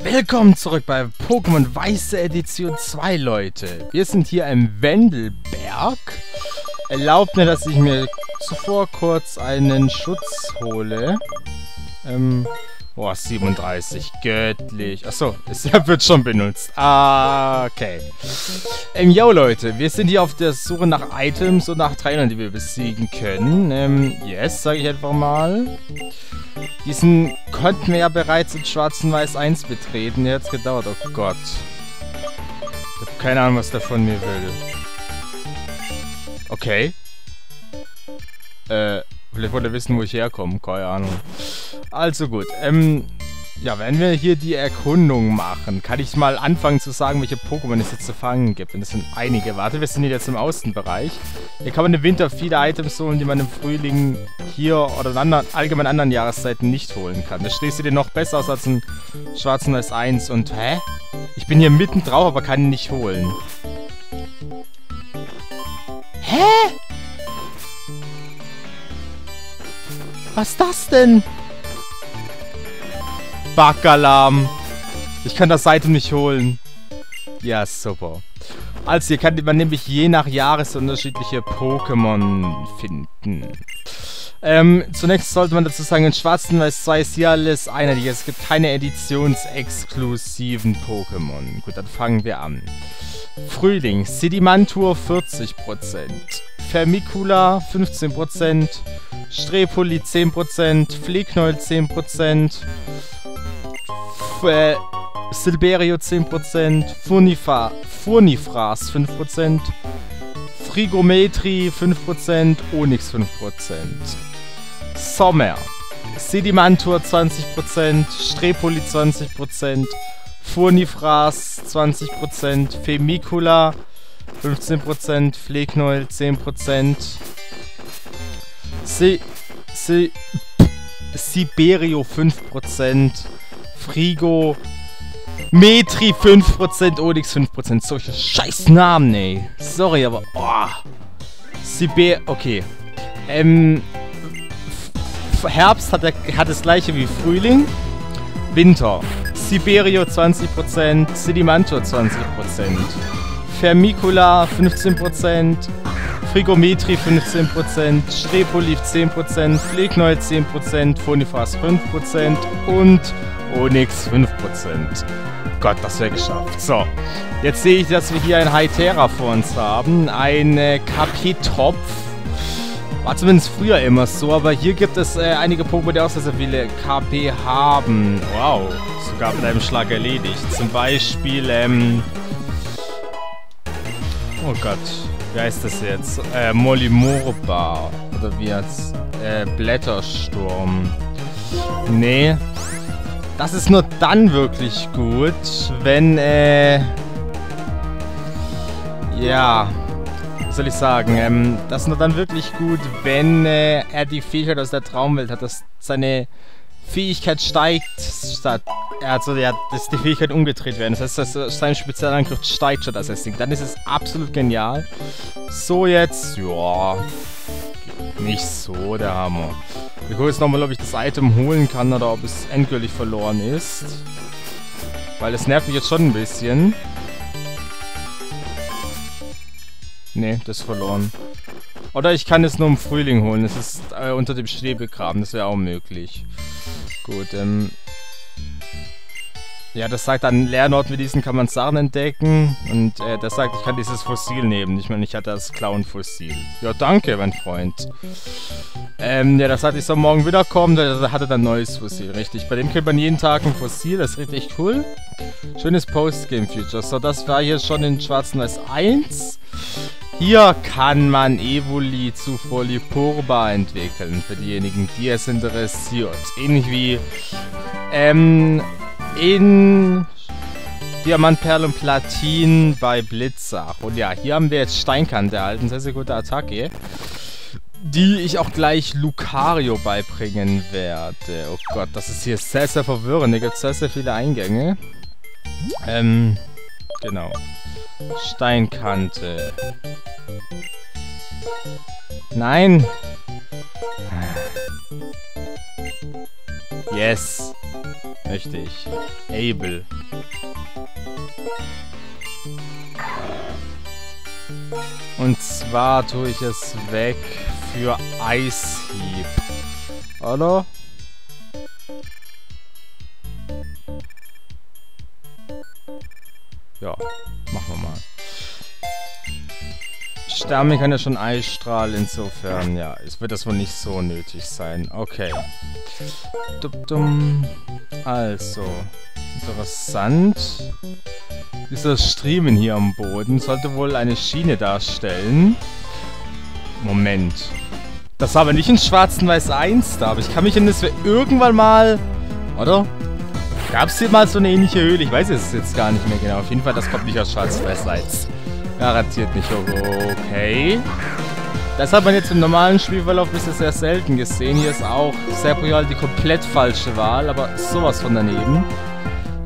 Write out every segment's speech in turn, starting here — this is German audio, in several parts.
Willkommen zurück bei Pokémon Weiße Edition 2, Leute. Wir sind hier im Wendelberg. Erlaubt mir, dass ich mir zuvor kurz einen Schutz hole. Ähm, boah, 37, göttlich. Achso, es wird schon benutzt. Ah, okay. Ähm, yo, Leute, wir sind hier auf der Suche nach Items und nach Trainern, die wir besiegen können. Ähm, yes, sage ich einfach mal. Diesen konnten wir ja bereits in Schwarzen Weiß 1 betreten. Der hat's gedauert. Oh Gott. Ich habe keine Ahnung, was der von mir will. Okay. Äh, vielleicht wollte er wissen, wo ich herkomme. Keine Ahnung. Also gut. Ähm, ja, wenn wir hier die Erkundung machen, kann ich mal anfangen zu sagen, welche Pokémon es jetzt zu fangen gibt. Und das sind einige. Warte, wir sind jetzt im Außenbereich. Hier kann man im Winter viele Items holen, die man im Frühling hier oder in anderen, allgemein anderen Jahreszeiten nicht holen kann. Das schließt dir noch besser aus als ein schwarzen Weiß 1. Und, hä? Ich bin hier mitten drauf, aber kann ihn nicht holen. Hä? Was ist das denn? Backalarm. Ich kann das Item nicht holen. Ja, super. Also hier kann man nämlich je nach Jahres unterschiedliche Pokémon finden. Ähm, zunächst sollte man dazu sagen, in Schwarzen Weiß 2 ist hier alles einheitlich. Es gibt keine editionsexklusiven Pokémon. Gut, dann fangen wir an. Frühling, Sedimantur 40%, Vermicula 15%, Strepoli 10%, Fleeknoll 10%, äh, Silberio 10%, Furnifa, Furnifras 5%, Frigometri 5%, Onyx 5%. Sommer, Sedimantur 20%, Strepoli 20%, Furnifras 20%, Femicula 15%, Fleeknoll 10%, Si si Siberio 5%, Frigo, Metri 5%, Onyx 5%. Solche scheiß Namen, ey. Sorry, aber... Oh. Siber... Okay. Ähm... Herbst hat, er, hat das gleiche wie Frühling. Winter. Siberio 20%, Sedimantur 20%. Vermicula 15%, Frigometri 15%, Strepoliv 10%, Flegnol 10%, Phonifas 5% und Onyx 5%. Gott, das wäre geschafft. So, jetzt sehe ich, dass wir hier ein Hytera vor uns haben. Ein KP-Topf. War zumindest früher immer so, aber hier gibt es äh, einige Pokémon, die auch sehr, sehr viele KP haben. Wow, sogar mit einem Schlag erledigt. Zum Beispiel, ähm... Oh Gott, wie heißt das jetzt? Äh, Molimorba. Oder wie jetzt? Äh, Blättersturm. Nee, das ist nur dann wirklich gut, wenn, äh... Ja... Soll ich sagen? Ähm, das ist nur dann wirklich gut, wenn äh, er die Fähigkeit aus der Traumwelt hat, dass seine Fähigkeit steigt, statt... Also, ja, dass die Fähigkeit umgedreht werden. Das heißt, dass sein Spezialangriff steigt statt das Ding. Dann ist es absolut genial. So jetzt, ja... Nicht so der Hammer. Ich gucke jetzt nochmal, ob ich das Item holen kann oder ob es endgültig verloren ist. Weil es nervt mich jetzt schon ein bisschen. Ne, das ist verloren. Oder ich kann es nur im Frühling holen. Es ist äh, unter dem Schnee begraben. Das wäre auch möglich. Gut, ähm... Ja, das sagt an Leernorten wie diesen kann man Sachen entdecken. Und äh, das sagt, ich kann dieses Fossil nehmen. Ich meine, ich hatte das Clown-Fossil. Ja, danke, mein Freund. Ähm, ja, das sagt, ich soll morgen wiederkommen. Da hatte dann ein neues Fossil, richtig. Bei dem kriegt man jeden Tag ein Fossil. Das ist richtig cool. Schönes Post-Game-Future. So, das war hier schon in Schwarzen Weiß 1. Hier kann man Evoli zu Folipurba entwickeln, für diejenigen, die es interessiert. Ähnlich wie ähm, in Diamant, Perl und Platin bei Blitzach. Und ja, hier haben wir jetzt Steinkante erhalten. Sehr, sehr gute Attacke. Die ich auch gleich Lucario beibringen werde. Oh Gott, das ist hier sehr, sehr verwirrend. Hier gibt es sehr, sehr viele Eingänge. Ähm, genau. Steinkante. Nein! Yes! möchte ich. Able. Und zwar tue ich es weg für Eishieb. Oder? Sterne kann ja schon Eisstrahl, insofern, ja, es wird das wohl nicht so nötig sein. Okay. Also, interessant. Dieser Striemen hier am Boden sollte wohl eine Schiene darstellen. Moment. Das war aber nicht in Schwarzen-Weiß 1 da, aber ich kann mich dass wir irgendwann mal... Oder? Gab es hier mal so eine ähnliche Höhle? Ich weiß es jetzt gar nicht mehr genau. Auf jeden Fall, das kommt nicht aus Schwarz-Weiß 1. Garantiert nicht. Okay. Das hat man jetzt im normalen Spielverlauf bisher sehr selten gesehen. Hier ist auch Serpoial die komplett falsche Wahl, aber sowas von daneben.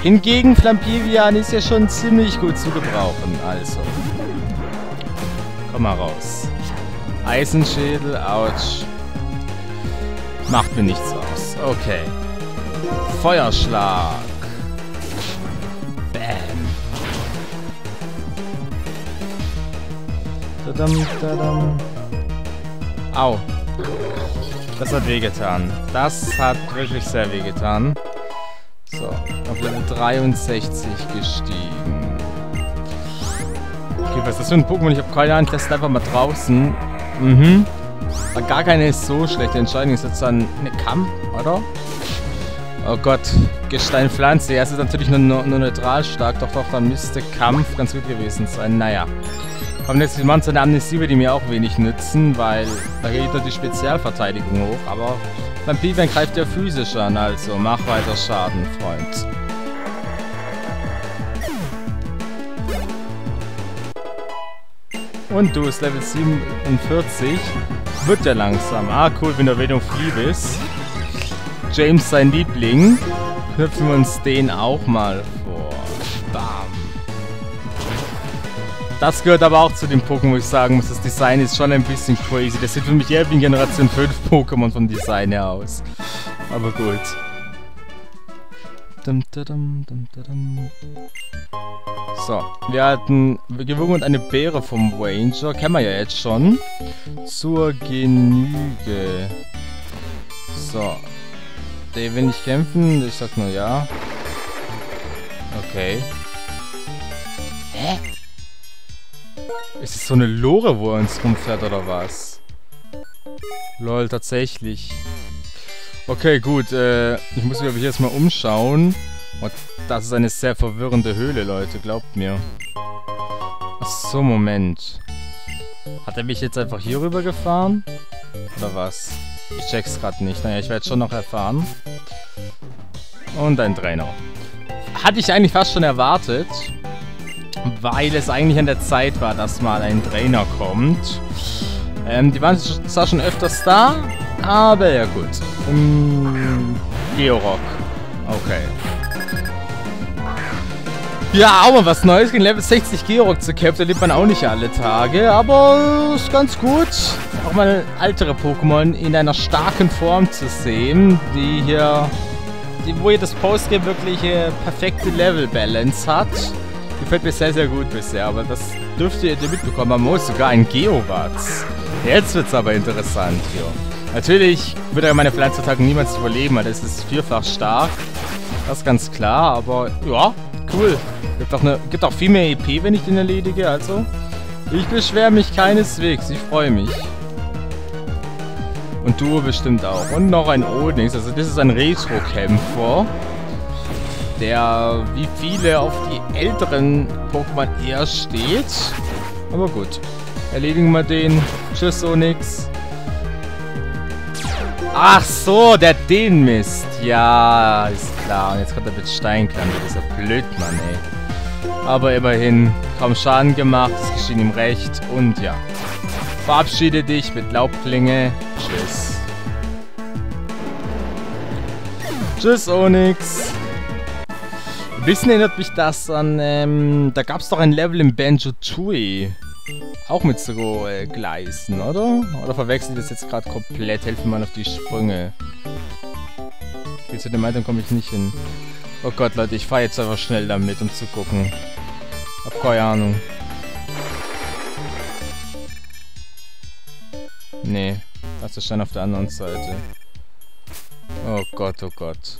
Hingegen Flampivian ist ja schon ziemlich gut zu gebrauchen, also. Komm mal raus. Eisenschädel, ouch. Macht mir nichts aus. Okay. Feuerschlag. Dadam, dadam. Au. Das hat wehgetan. Das hat wirklich sehr wehgetan. So, auf Level 63 gestiegen. Okay, was ist das für ein Pokémon? Ich habe keine Ahnung, teste einfach mal draußen. Mhm. War gar keine so schlechte Entscheidung. Ist jetzt dann eine Kampf, oder? Oh Gott, Gesteinpflanze. Ja, es ist natürlich nur, nur, neutral stark, doch doch, dann müsste Kampf ganz gut gewesen sein. Naja. Kommen jetzt die Monster der Amnesie, die mir auch wenig nützen, weil da geht nur die Spezialverteidigung hoch, aber beim Piven greift er physisch an, also mach weiter Schaden, Freund. Und du ist Level 47. Wird ja langsam. Ah, cool, wenn du Erwähnung Flee bist. James sein Liebling. Knüpfen wir uns den auch mal Das gehört aber auch zu dem Pokémon, wo ich sagen muss, das Design ist schon ein bisschen crazy. Das sieht für mich eher wie ein Generation 5 Pokémon vom Design her aus. Aber gut. So, wir hatten gewogen eine Beere vom Ranger. Kennen wir ja jetzt schon. Zur Genüge. So. Der will nicht kämpfen. Ich sag nur ja. Okay. Ist es so eine Lore, wo er uns rumfährt, oder was? Lol, tatsächlich. Okay, gut, äh, ich muss mich jetzt mal umschauen. Und das ist eine sehr verwirrende Höhle, Leute, glaubt mir. Achso, Moment. Hat er mich jetzt einfach hier rüber gefahren? Oder was? Ich check's gerade nicht. Naja, ich werde schon noch erfahren. Und ein Trainer. Hatte ich eigentlich fast schon erwartet weil es eigentlich an der Zeit war, dass mal ein Trainer kommt. Ähm, die waren zwar schon öfters da, aber ja gut. Ähm, Georock. Okay. Ja, mal was Neues gegen Level 60 Georock zu kämpfen, erlebt man auch nicht alle Tage, aber ist ganz gut. Auch mal ältere Pokémon in einer starken Form zu sehen, die hier, die, wo hier das Postgame wirklich äh, perfekte Level-Balance hat. Gefällt mir sehr, sehr gut bisher, aber das dürfte ihr mitbekommen haben. Oh, sogar ein Geowatz. Jetzt wird es aber interessant hier. Natürlich wird er meine Pflanzattacken niemals überleben, weil das ist vierfach stark. Das ist ganz klar, aber ja, cool. Gibt auch, eine, gibt auch viel mehr EP, wenn ich den erledige, also. Ich beschwere mich keineswegs, ich freue mich. Und du bestimmt auch. Und noch ein Odix, also das ist ein Retro-Kämpfer der wie viele auf die älteren Pokémon eher steht. Aber gut. Erledigen wir den. Tschüss, Onyx. Ach so, der den Mist. Ja, ist klar. Und jetzt kommt er mit Steinklang. Das ist ja blöd, Mann, ey. Aber immerhin, kaum Schaden gemacht. Es geschieht ihm recht. Und ja. Verabschiede dich mit Laubklinge. Tschüss. Tschüss, Onyx. Bisschen erinnert mich das an, ähm, da gab es doch ein Level im Banjo-Tooie. Auch mit so äh, Gleisen, oder? Oder verwechselt das jetzt gerade komplett? Helfen mal auf die Sprünge. Okay, zu dem Item komme ich nicht hin. Oh Gott, Leute, ich fahre jetzt einfach schnell damit, um zu gucken. Hab keine Ahnung. Nee, das ist schon auf der anderen Seite. Oh Gott, oh Gott.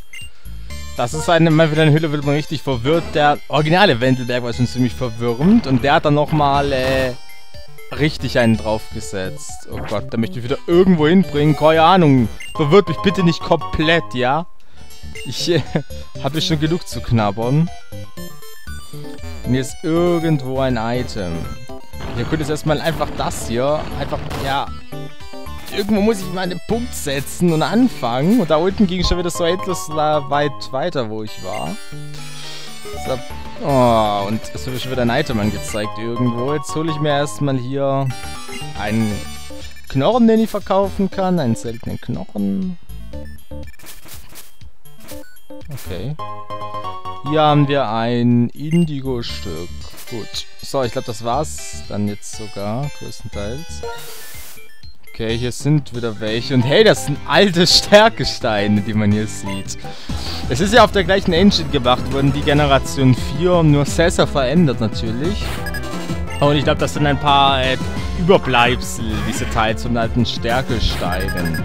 Das ist eine, mal wieder eine Hülle, wird man richtig verwirrt. Der originale Wendelberg war schon ziemlich verwirrend und der hat dann nochmal äh, richtig einen draufgesetzt. Oh Gott, da möchte ich wieder irgendwo hinbringen. Keine Ahnung. Verwirrt mich bitte nicht komplett, ja? Ich äh, habe schon genug zu knabbern. Mir ist irgendwo ein Item. Hier könnte es erstmal einfach das hier. Einfach, ja. Irgendwo muss ich mal einen Punkt setzen und anfangen. Und da unten ging schon wieder so endlos weit weiter, wo ich war. So. Oh, und es wird schon wieder ein Item angezeigt irgendwo. Jetzt hole ich mir erstmal hier einen Knochen, den ich verkaufen kann. Einen seltenen Knochen. Okay. Hier haben wir ein Indigo-Stück. Gut. So, ich glaube, das war's dann jetzt sogar, größtenteils. Okay, hier sind wieder welche. Und hey, das sind alte Stärkesteine, die man hier sieht. Es ist ja auf der gleichen Engine gemacht worden, die Generation 4, nur Cesar verändert natürlich. Und ich glaube, das sind ein paar äh, Überbleibsel, diese Teils von alten Stärkesteinen.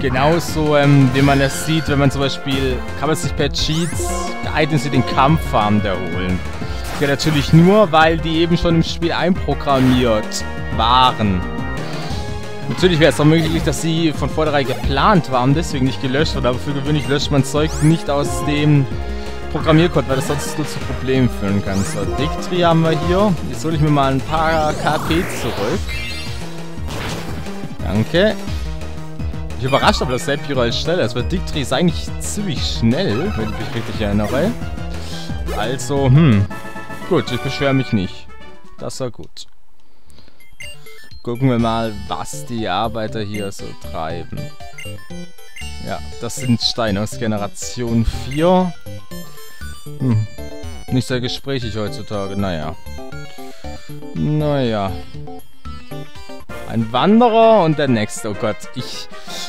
Genauso, ähm, wie man es sieht, wenn man zum Beispiel, kann man sich per Cheats Items wie den Kampffarm holen. Ja, natürlich nur, weil die eben schon im Spiel einprogrammiert waren. Natürlich wäre es auch möglich, dass sie von vornherein geplant waren, deswegen nicht gelöscht wird, aber für gewöhnlich löscht man Zeug nicht aus dem Programmiercode, weil das sonst nur zu Problemen führen kann. So, Dictri haben wir hier. Jetzt hole ich mir mal ein paar KP zurück. Danke. Ich überrascht aber, dass Sephiroth als schneller ist, weil Dictri ist eigentlich ziemlich schnell, wenn ich mich richtig erinnere. Also, hm. Gut, ich beschwere mich nicht. Das war gut. Gucken wir mal, was die Arbeiter hier so treiben. Ja, das sind Steine aus Generation 4. Hm. Nicht sehr gesprächig heutzutage, naja. Naja. Ein Wanderer und der nächste. Oh Gott, ich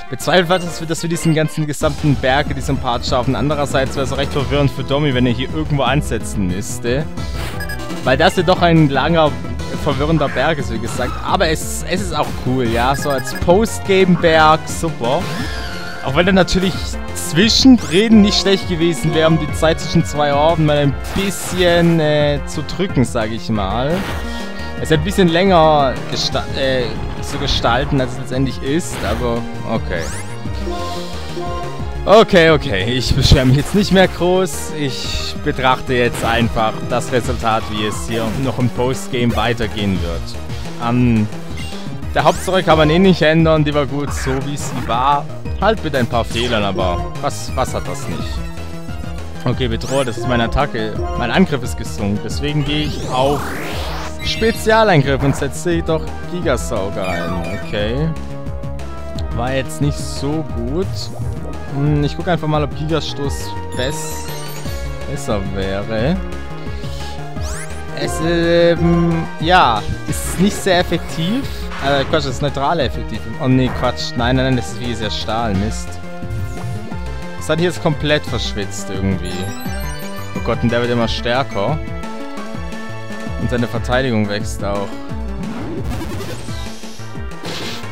bezweifle, dass wir, dass wir diesen ganzen gesamten Berge, diesen Part schaffen. Andererseits wäre es recht verwirrend für Domi, wenn er hier irgendwo ansetzen müsste. Weil das ja doch ein langer, verwirrender Berg ist, wie gesagt. Aber es, es ist auch cool, ja. So als Postgame-Berg, super. Auch wenn er natürlich zwischendrin nicht schlecht gewesen wäre, um die Zeit zwischen zwei Orden mal ein bisschen äh, zu drücken, sage ich mal. Es ist ein bisschen länger äh, zu gestalten, als es letztendlich ist, aber okay. Okay, okay. Ich beschwere mich jetzt nicht mehr groß. Ich betrachte jetzt einfach das Resultat, wie es hier noch im Postgame weitergehen wird. Ähm, der Hauptstory kann man eh nicht ändern. Die war gut so, wie sie war. Halt mit ein paar Fehlern, aber was, was hat das nicht? Okay, bedroht, das ist meine Attacke. Mein Angriff ist gesunken. Deswegen gehe ich auf Spezialeingriff und setze jedoch Gigasauger ein. Okay. War jetzt nicht so gut. Hm, ich gucke einfach mal, ob Gigastoß best besser wäre. Es, ähm, ja, ist nicht sehr effektiv. Äh, Quatsch, ist neutral effektiv. Oh nee, Quatsch. Nein, nein, nein, das ist wie sehr Stahl. Mist. Das hat hier jetzt komplett verschwitzt irgendwie. Oh Gott, und der wird immer stärker. Und seine Verteidigung wächst auch.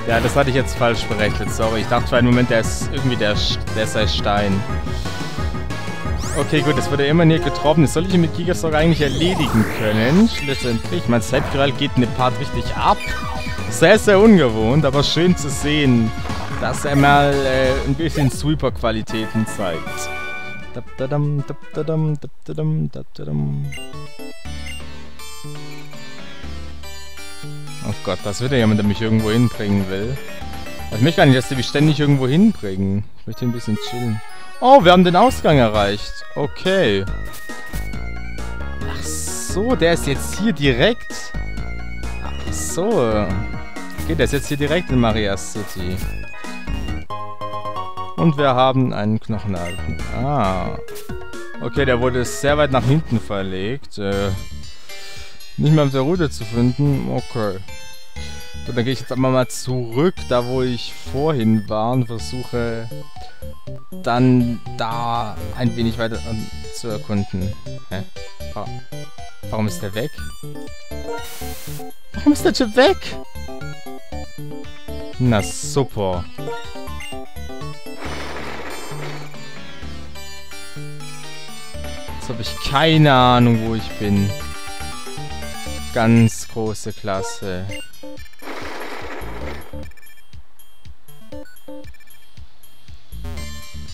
Ja, das hatte ich jetzt falsch berechnet, sorry. Ich dachte für einen Moment, der ist irgendwie der, der sei Stein. Okay, gut, das wurde immer nie getroffen. Das soll ich mit Gigasog eigentlich erledigen können. Schlussendlich. Mein Zeitgerall geht in dem Part richtig ab. Sehr, sehr ungewohnt, aber schön zu sehen, dass er mal äh, ein bisschen Sweeper-Qualitäten zeigt. Dabdadam, dabdadam, dabdadam, dabdadam. Oh Gott, das wird ja jemand, der mich irgendwo hinbringen will. Ich möchte gar nicht, dass die mich ständig irgendwo hinbringen. Ich möchte ein bisschen chillen. Oh, wir haben den Ausgang erreicht. Okay. Ach so, der ist jetzt hier direkt. Ach so. Okay, der ist jetzt hier direkt in Maria City. Und wir haben einen Knochen erhalten. Ah. Okay, der wurde sehr weit nach hinten verlegt. Äh, nicht mehr auf der Route zu finden. Okay. Gut, dann gehe ich jetzt einmal mal zurück, da wo ich vorhin war und versuche dann da ein wenig weiter um, zu erkunden. Hä? Warum ist der weg? Warum ist der Typ weg? Na super. Jetzt habe ich keine Ahnung, wo ich bin. Ganz große Klasse.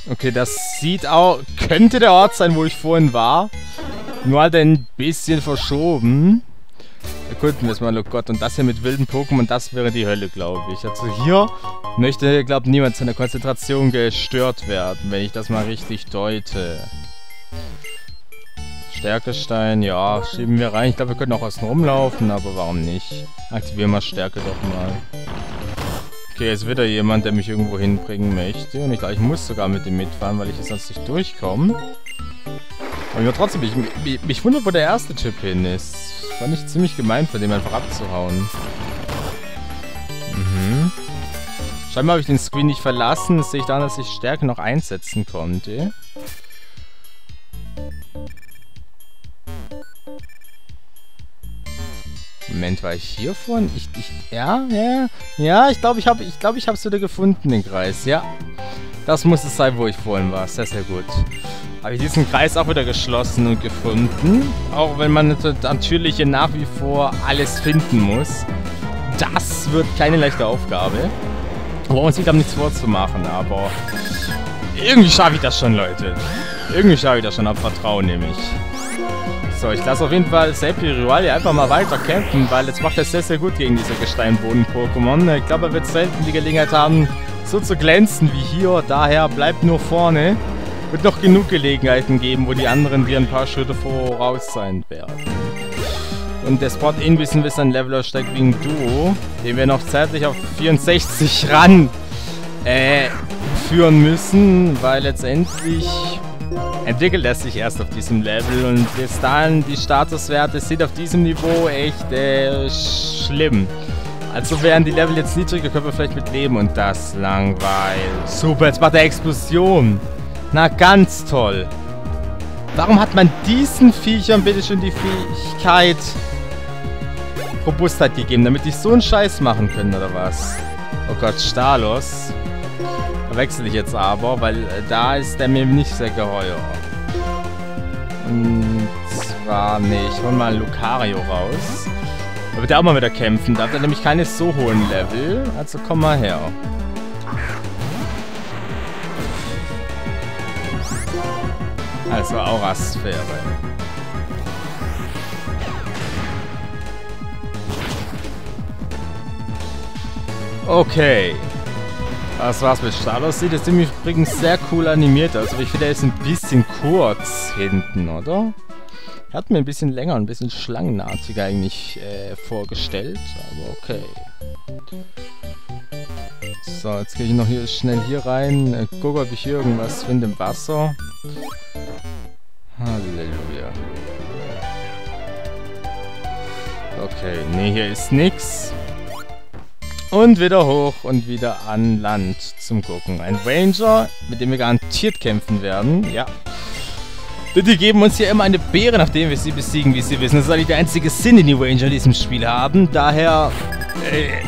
Okay, das sieht auch... Könnte der Ort sein, wo ich vorhin war. Nur halt ein bisschen verschoben. Erkunden wir es mal, oh Gott. Und das hier mit wilden Pokémon, das wäre die Hölle, glaube ich. Also hier möchte, glaube ich, niemand seiner Konzentration gestört werden, wenn ich das mal richtig deute. Stärkestein, ja, schieben wir rein. Ich glaube, wir können auch außen rumlaufen, aber warum nicht? Aktivieren wir Stärke doch mal. Okay, jetzt wieder jemand, der mich irgendwo hinbringen möchte. Und ich glaube, ich muss sogar mit ihm mitfahren, weil ich jetzt sonst nicht durchkomme. Aber ja, trotzdem, ich, mich, mich wundert, wo der erste Typ hin ist. Fand ich ziemlich gemein, von dem einfach abzuhauen. Mhm. Scheinbar habe ich den Screen nicht verlassen. Das sehe ich daran, dass ich Stärke noch einsetzen konnte. Moment, war ich hier vorhin? Ich, ich, ja, ja, ja, ich glaube, ich habe ich glaube, ich habe es wieder gefunden, den Kreis, ja. Das muss es sein, wo ich vorhin war. Sehr, sehr gut. Habe ich diesen Kreis auch wieder geschlossen und gefunden. Auch wenn man natürlich nach wie vor alles finden muss. Das wird keine leichte Aufgabe. Brauchen uns nicht nichts vorzumachen, aber irgendwie schaffe ich das schon, Leute. Irgendwie schaffe ich das schon, hab Vertrauen nämlich. So, ich lasse auf jeden Fall Sephiroth einfach mal weiter kämpfen, weil jetzt macht er sehr, sehr gut gegen diese Gesteinboden-Pokémon. Ich glaube, er wird selten die Gelegenheit haben, so zu glänzen wie hier. Daher bleibt nur vorne. Wird noch genug Gelegenheiten geben, wo die anderen wie ein paar Schritte voraus sein werden. Und der Spot in wissen wir, ein Leveler steigt wie ein Duo, den wir noch zeitlich auf 64 ran äh, führen müssen, weil letztendlich entwickelt er sich erst auf diesem Level und bis dahin die Statuswerte sind auf diesem Niveau echt äh, schlimm. Also wären die Level jetzt niedriger, können wir vielleicht mit leben und das langweilt. Super, jetzt macht er Explosion. Na, ganz toll. Warum hat man diesen Viechern bitte schon die Fähigkeit Robustheit gegeben, damit die so einen Scheiß machen können, oder was? Oh Gott, Stalos. Verwechsel ich jetzt aber, weil äh, da ist der mir nicht sehr geheuer. Und zwar, nee, ich hol mal Lucario raus. Da wird er auch mal wieder kämpfen. Da hat er nämlich keine so hohen Level. Also komm mal her. Also Aurasphäre. Okay. Das war's mit Stalos. Sieht jetzt übrigens sehr cool animiert aber ich finde, er ist ein bisschen kurz hinten, oder? Er hat mir ein bisschen länger, ein bisschen schlangenartiger eigentlich äh, vorgestellt, aber okay. So, jetzt gehe ich noch hier schnell hier rein. Äh, ob ich hier irgendwas finde im Wasser. Halleluja. Okay, nee, hier ist nichts. Und wieder hoch und wieder an Land zum Gucken. Ein Ranger, mit dem wir garantiert kämpfen werden. Ja. Die geben uns hier immer eine Beere, nachdem wir sie besiegen, wie sie wissen. Das ist eigentlich der einzige Sinn, den die Ranger in diesem Spiel haben. Daher äh,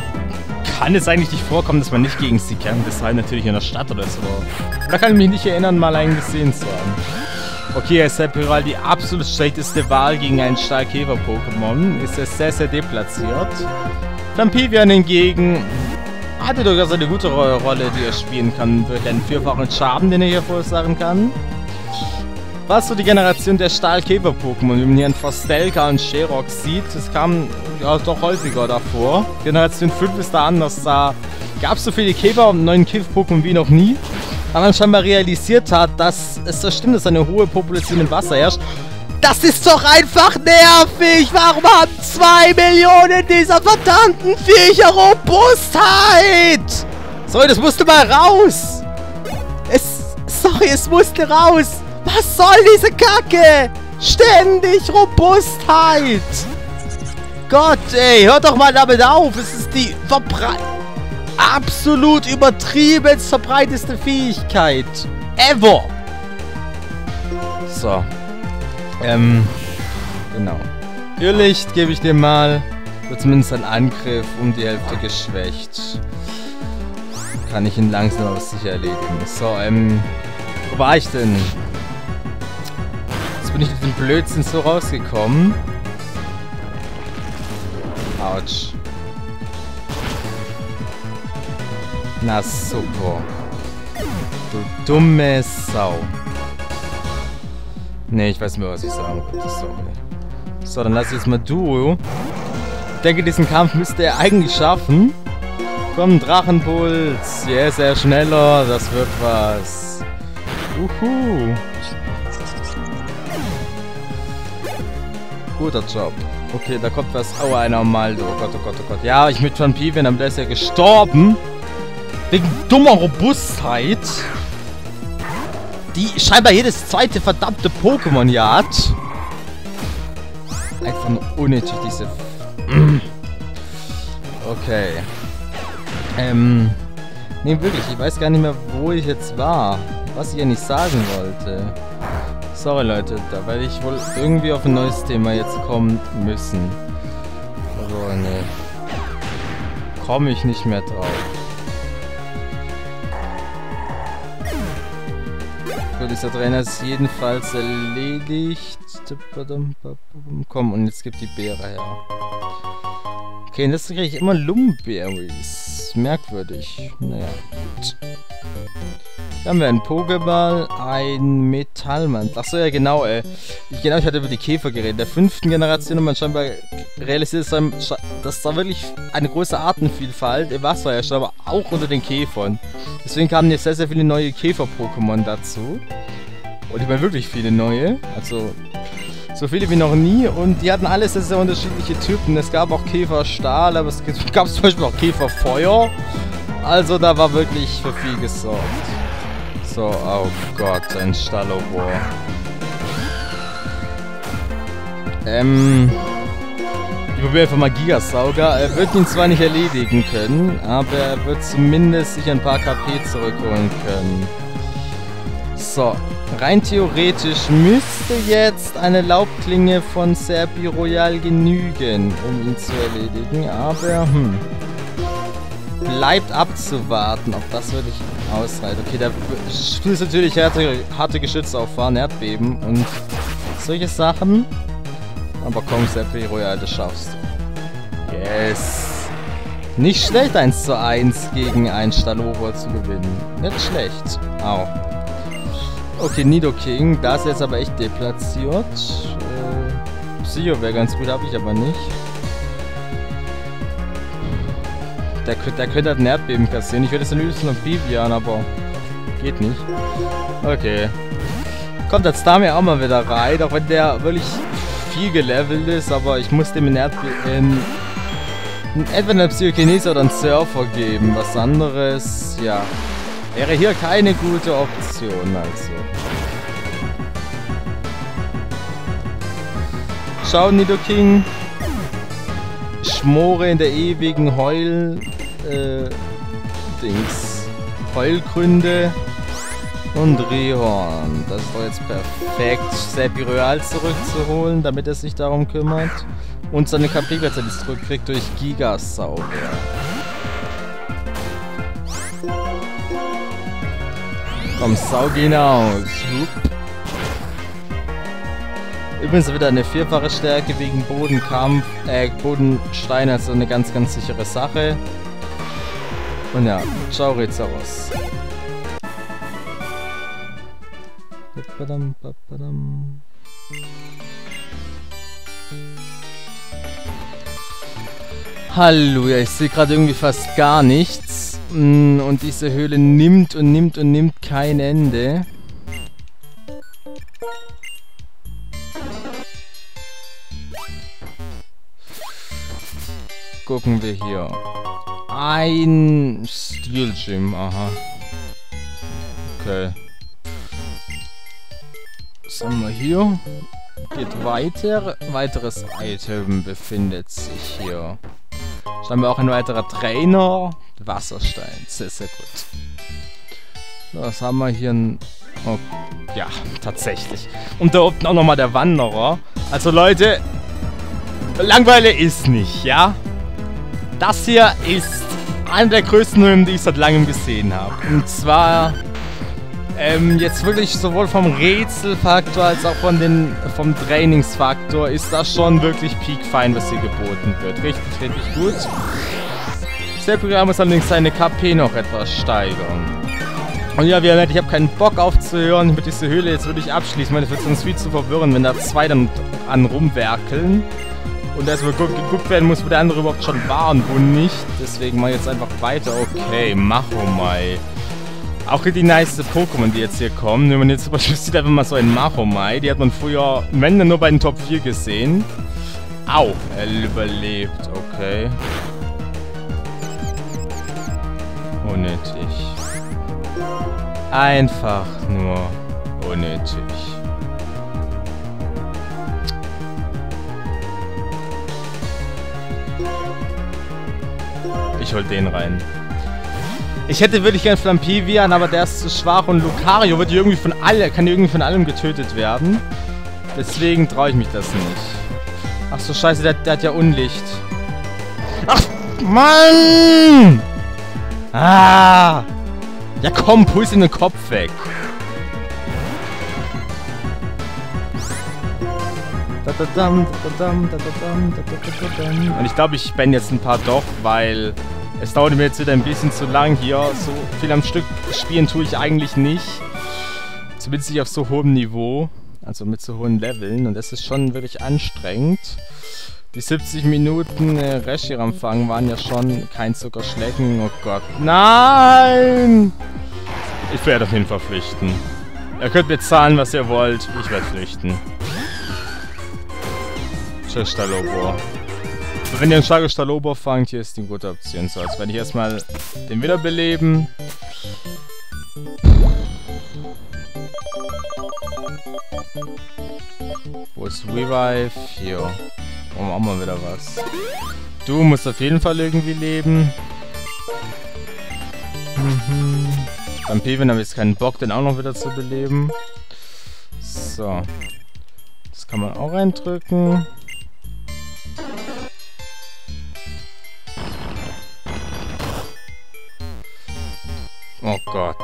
kann es eigentlich nicht vorkommen, dass man nicht gegen sie kämpft. Das sei natürlich in der Stadt oder so. Da kann ich mich nicht erinnern, mal einen gesehen zu haben. Okay, er ist Sephiroth die absolut schlechteste Wahl gegen einen Stahlkäfer-Pokémon. Ist er sehr, sehr deplatziert. Lampivian hingegen hatte durchaus eine gute Rolle, die er spielen kann, durch einen vierfachen Schaden, den er hier verursachen kann. Was so die Generation der Stahlkäfer-Pokémon, wie man hier in Forstelka und Sherox sieht, das kam ja doch häufiger davor. Generation 5 ist da anders, da gab es so viele Käfer und neuen Käfer-Pokémon wie noch nie. Da man scheinbar realisiert hat, dass es das stimmt, dass eine hohe Population im Wasser herrscht das ist doch einfach nervig. Warum haben zwei Millionen dieser verdammten Viecher Robustheit? Sorry, das musste mal raus. Es, sorry, es musste raus. Was soll diese Kacke? Ständig Robustheit. Gott, ey, hört doch mal damit auf. Es ist die verbrei absolut übertrieben verbreiteste Fähigkeit. ever. So. Ähm, genau. Irrlicht gebe ich dir mal. Wird zumindest ein Angriff um die Hälfte geschwächt. Kann ich ihn langsam aber sicher erledigen. So, ähm, wo war ich denn? Jetzt bin ich mit dem Blödsinn so rausgekommen. Autsch. Na super. Du dumme Sau. Ne, ich weiß nicht mehr, was ich sagen wollte. Sorry. So, dann lass ich jetzt mal du. Ich denke, diesen Kampf müsste er eigentlich schaffen. Komm, Drachenpuls. Yes, sehr schneller. Das wird was. Uhu. Guter Job. Okay, da kommt was. Oh, einer Maldo. Oh Gott, oh Gott, oh Gott. Ja, ich mit Van Piven, aber der ist ja gestorben. Wegen dummer Robustheit. Die scheinbar jedes zweite verdammte Pokémon hier hat. Einfach nur unnötig, diese... okay. Ähm... Nee, wirklich, ich weiß gar nicht mehr, wo ich jetzt war. Was ich ja nicht sagen wollte. Sorry Leute, da werde ich wohl irgendwie auf ein neues Thema jetzt kommen müssen. Aber ne. Komme ich nicht mehr drauf. Gut, dieser Trainer ist jedenfalls erledigt. Komm, und jetzt gibt die Beere her. Okay, und jetzt kriege ich immer Lumberries. Merkwürdig. Naja, gut. Hier haben wir einen Pokéball, ein Metallmann. Achso, ja genau, ey. Ich, genau, ich hatte über die Käfer geredet. Der fünften Generation und man scheinbar realisiert, dass da wirklich eine große Artenvielfalt im Wasser herrscht, aber auch unter den Käfern. Deswegen kamen jetzt sehr, sehr viele neue Käfer-Pokémon dazu. Und ich meine wirklich viele neue. Also so viele wie noch nie. Und die hatten alle sehr, sehr unterschiedliche Typen. Es gab auch Käfer-Stahl, aber es gab zum Beispiel auch Käfer-Feuer. Also da war wirklich für viel gesorgt. So, oh Gott, ein Stallobor. Ähm... Ich probiere einfach mal Gigasauger. Er wird ihn zwar nicht erledigen können, aber er wird zumindest sich ein paar KP zurückholen können. So, rein theoretisch müsste jetzt eine Laubklinge von Serpi Royal genügen, um ihn zu erledigen, aber hm bleibt abzuwarten, ob das wirklich ausreicht. Okay, da ist natürlich harte, harte Geschütze auffahren, Erdbeben und solche Sachen. Aber komm, Seppi Royal, das schaffst du. Yes. Nicht schlecht 1 zu 1 gegen einen Stalover zu gewinnen. Nicht schlecht. Au. Okay, Nido King. Da ist jetzt aber echt deplatziert. Äh, Psycho wäre ganz gut, habe ich aber nicht. Der, der könnte halt ein Erdbeben kassieren. Ich würde es am liebsten noch Bibian, aber geht nicht. Okay. Kommt jetzt Dami auch mal wieder rein, auch wenn der wirklich viel gelevelt ist, aber ich muss dem ein Erdbeben... Entweder einen Psychokinese oder einen Surfer geben. Was anderes, ja. Wäre hier keine gute Option, also. Schau, Nidoking. Schmore in der ewigen Heul... Äh, Dings. Heulgründe und Rehorn. Das doch jetzt perfekt, Seppi Royal zurückzuholen, damit er sich darum kümmert. Und seine KP gleichzeitig zurückkriegt durch Gigasauger. Komm, saug ihn aus. Übrigens wieder eine vierfache Stärke wegen Bodenkampf, äh, Bodenstein, also eine ganz, ganz sichere Sache. Und ja, ciao Rezaros. Halleluja, ich sehe gerade irgendwie fast gar nichts. Mm, und diese Höhle nimmt und nimmt und nimmt kein Ende. gucken wir hier. Ein Steel Gym, aha. Okay. Was haben wir hier? Geht weiter. Weiteres Item befindet sich hier. Scheinbar auch ein weiterer Trainer. Wasserstein. Sehr, sehr gut. Was haben wir hier? Ein Oh, ja, tatsächlich. Und da unten auch nochmal der Wanderer. Also Leute, Langweile ist nicht, ja? Das hier ist eine der größten Höhen, die ich seit langem gesehen habe. Und zwar ähm, jetzt wirklich sowohl vom Rätselfaktor als auch von den, vom Trainingsfaktor ist das schon wirklich peak-fein, was hier geboten wird. Richtig, richtig gut. Selbstprogramm muss allerdings seine KP noch etwas steigern. Und ja, wie ihr merkt, ich habe keinen Bock aufzuhören mit dieser Höhle. Jetzt würde ich abschließen, weil es wird sonst viel zu verwirren, wenn da zwei dann an rumwerkeln. Und erstmal geguckt werden muss, wo der andere überhaupt schon war und wo nicht. Deswegen mal jetzt einfach weiter. Okay, Machomai. Auch richtig nice Pokémon, die jetzt hier kommen. Wenn man jetzt zum Beispiel sieht, einfach mal so ein Machomai. Die hat man früher, wenn dann nur bei den Top 4 gesehen. Au, er überlebt. Okay. Unnötig. Einfach nur unnötig. Ich hol den rein. Ich hätte wirklich gern Flampivian, aber der ist zu schwach und Lucario wird irgendwie von alle, kann irgendwie von allem getötet werden. Deswegen traue ich mich das nicht. Ach so, scheiße, der, der hat ja Unlicht. Ach, Mann! Ah! Ja komm, puls in den Kopf weg. Und ich glaube, ich bin jetzt ein paar doch, weil es dauert mir jetzt wieder ein bisschen zu lang hier. So viel am Stück spielen tue ich eigentlich nicht. Zumindest nicht auf so hohem Niveau. Also mit so hohen Leveln. Und das ist schon wirklich anstrengend. Die 70 Minuten äh, Reshiram-Fang waren ja schon kein Zuckerschlecken. Oh Gott. Nein! Ich werde auf jeden Fall flüchten. Ihr könnt mir zahlen, was ihr wollt. Ich werde flüchten. Tschüss, Stalobor. Wenn ihr einen starken Stalobor fangt, hier ist die gute Option. So, jetzt werde ich erstmal den wiederbeleben. Wo ist Revive? Hier. Machen wir wieder was. Du musst auf jeden Fall irgendwie leben. Mhm. Beim Pevin habe ich jetzt keinen Bock, den auch noch wieder zu beleben. So. Das kann man auch reindrücken. Gott.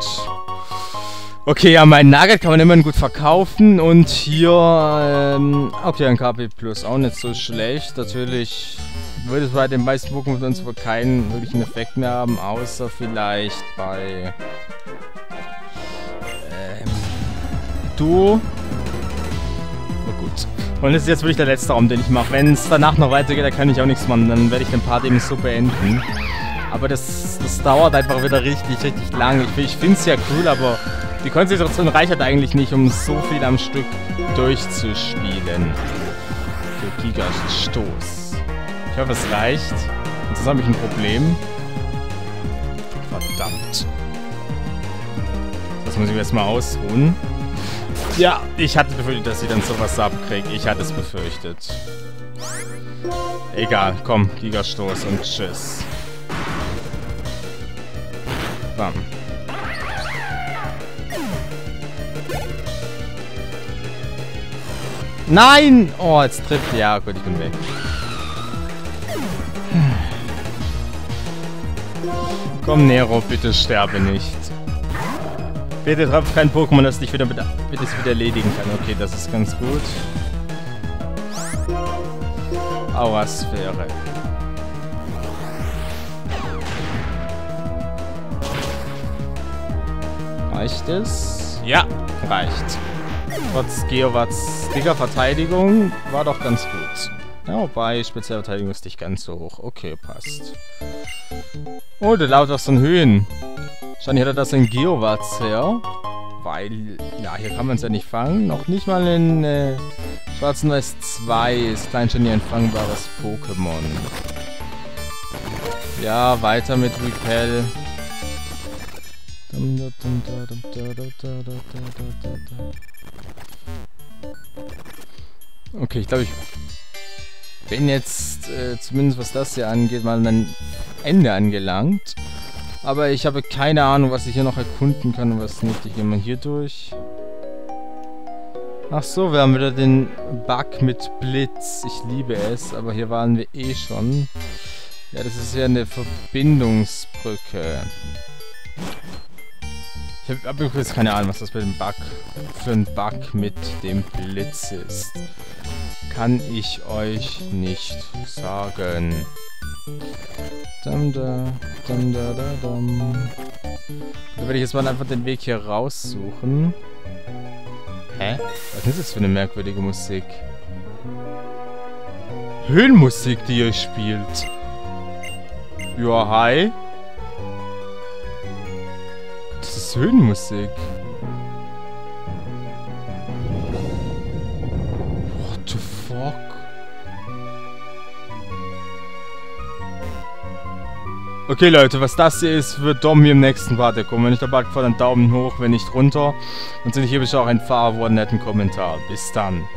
Okay, ja, meinen Nugget kann man immerhin gut verkaufen. Und hier, ähm, okay, ein KP Plus auch nicht so schlecht. Natürlich würde es bei den meisten Pokémon uns wohl keinen wirklichen Effekt mehr haben, außer vielleicht bei ähm, Duo. Oh gut. Und das ist jetzt wirklich der letzte Raum, den ich mache. Wenn es danach noch weitergeht, dann kann ich auch nichts machen. Dann werde ich den Part eben so beenden. Aber das, das dauert einfach wieder richtig, richtig lang. Ich, ich finde es ja cool, aber die Konzentration reicht eigentlich nicht, um so viel am Stück durchzuspielen. Für Gigastoß. Ich hoffe, es reicht. Sonst habe ich ein Problem. Verdammt. Das muss ich mir jetzt mal ausruhen. Ja, ich hatte befürchtet, dass sie dann sowas abkriegt. Ich hatte es befürchtet. Egal, komm, Gigastoß und tschüss. Bam. Nein! Oh, jetzt trifft. Ja, gut, ich bin weg. Komm, Nero, bitte sterbe nicht. Bitte trefft kein Pokémon, das dich wieder, mit, das wieder erledigen kann. Okay, das ist ganz gut. Aurasphäre. Reicht es? Ja, reicht. Trotz Geowatts dicker Verteidigung war doch ganz gut. Ja, wobei Spezialverteidigung ist nicht ganz so hoch. Okay, passt. Oh, der lautet aus den Höhen. Wahrscheinlich hat er das in Geowatts her. Weil, ja, hier kann man es ja nicht fangen. Noch nicht mal in äh, Schwarzen Weiß 2 ist Kleinständig ein fangbares Pokémon. Ja, weiter mit Repel. Okay, ich glaube, ich bin jetzt, äh, zumindest was das hier angeht, mal an ein Ende angelangt. Aber ich habe keine Ahnung, was ich hier noch erkunden kann und was nicht. Ich gehe mal hier durch. Ach so, wir haben wieder den Bug mit Blitz. Ich liebe es, aber hier waren wir eh schon. Ja, das ist ja eine Verbindungsbrücke. Ich habe hab übrigens keine Ahnung, was das mit dem Bug für ein Bug mit dem Blitz ist. Kann ich euch nicht sagen. Dum da, dum da da dum. Da werde ich jetzt mal einfach den Weg hier raussuchen. Hä? Was ist das für eine merkwürdige Musik? Höhenmusik, die ihr spielt. Ja, hi. Das ist Höhenmusik. What the fuck? Okay, Leute, was das hier ist, wird Dom hier im nächsten Part kommen. Wenn ich dabei gefällt, einen Daumen hoch, wenn nicht runter. Und ich hier auch ein Fahr, einen netten Kommentar. Bis dann.